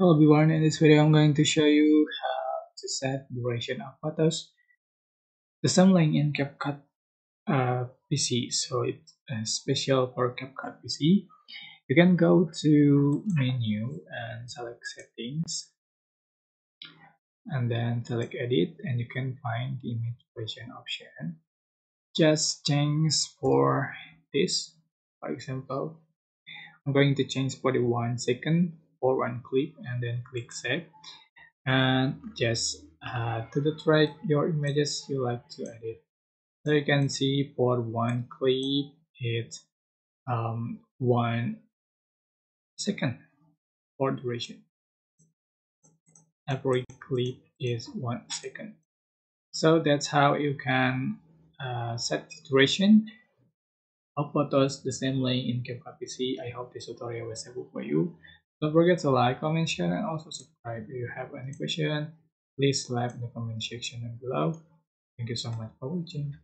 Hello everyone, in this video I'm going to show you how to set duration of photos assembling in CapCut uh, PC. So it's uh, special for CapCut PC. You can go to menu and select settings and then select edit and you can find the image version option. Just change for this, for example, I'm going to change for the one second for one clip and then click save and just to the track your images you like to edit so you can see for one clip it's um, one second for duration every clip is one second so that's how you can uh, set the duration of photos the same link in CapCut PC. I hope this tutorial was helpful for you. Don't forget to like, comment, share, and also subscribe. If you have any question, please leave in the comment section below. Thank you so much for watching.